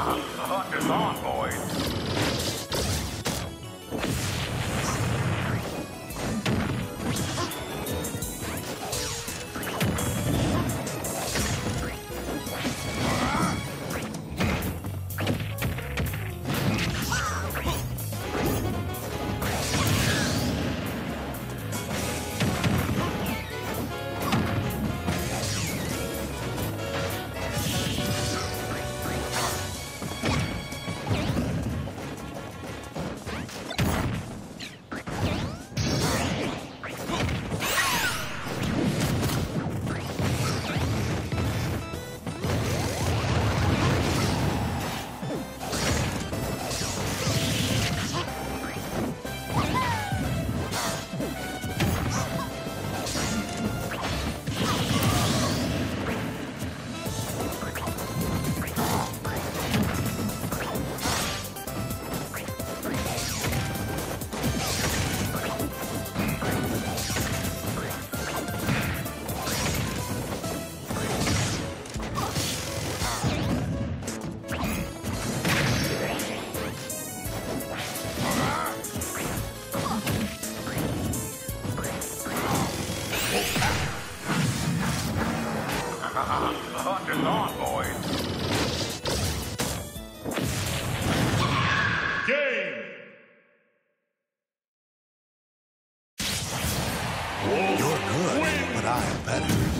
The hunt is on, boys. the hunt is on, boys. Game! You're good, but I'm better.